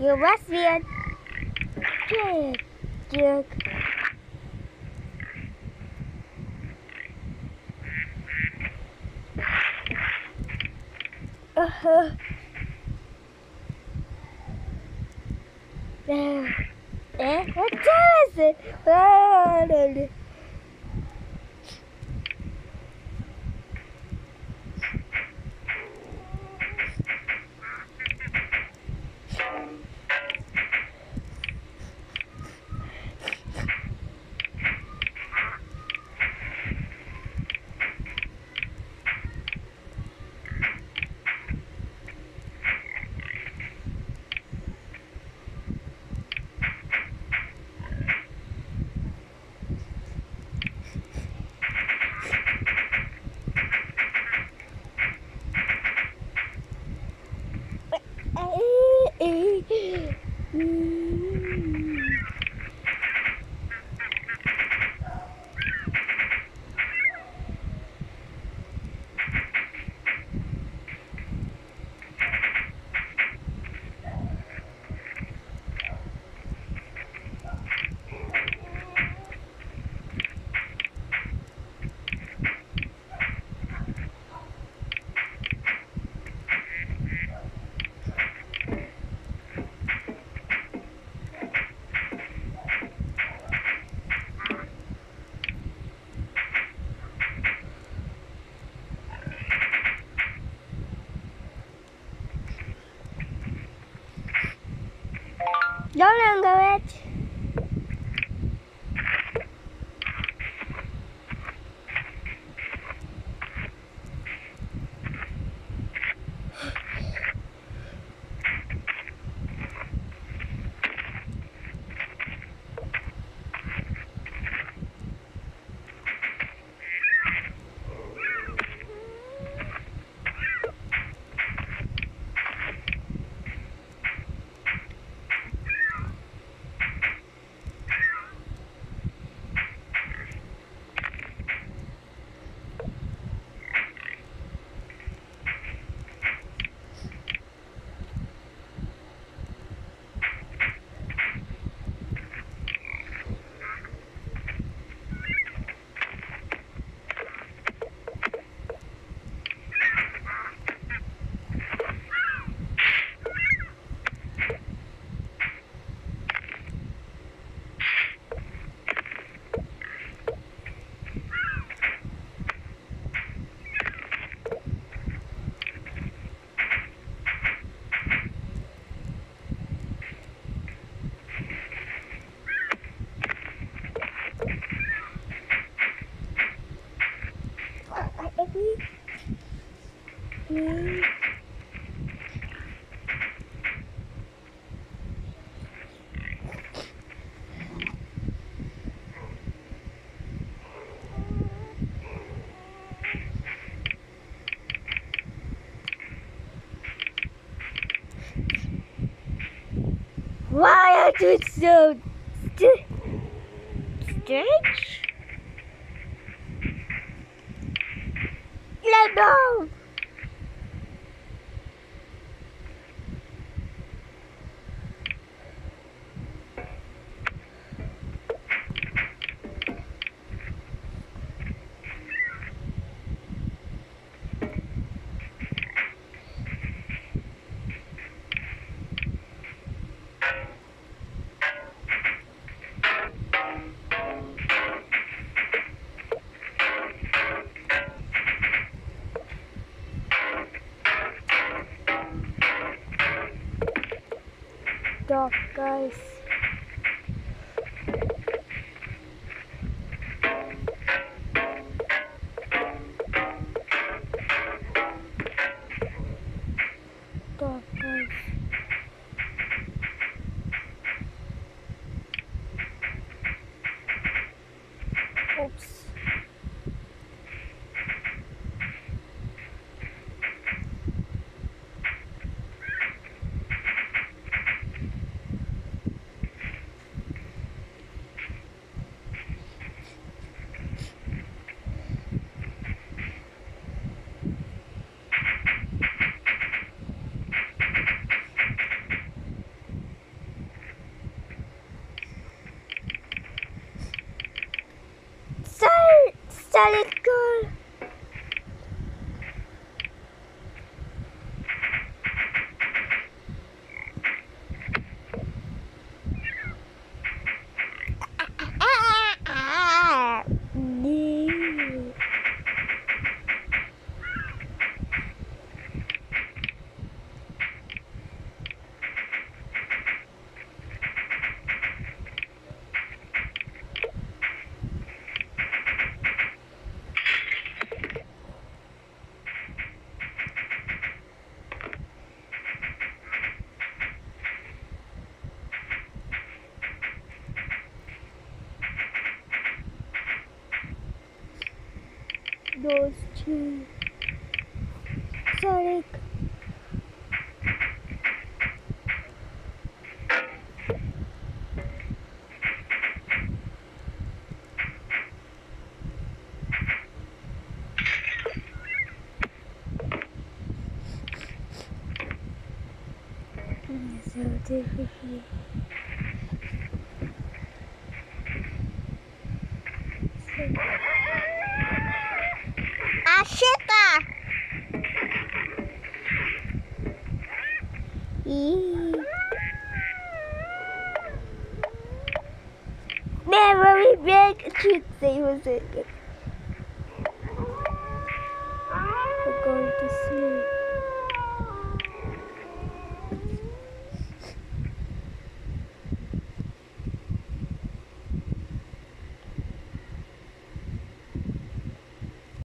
You must be a jerk. Jerk. Uh-huh. Eh? What time is it? 有两个位置。Why are you so st strange? Let go! Stop, guys. Those two. Sorry. So difficult. Never big cheek, say was it. We're going to sleep.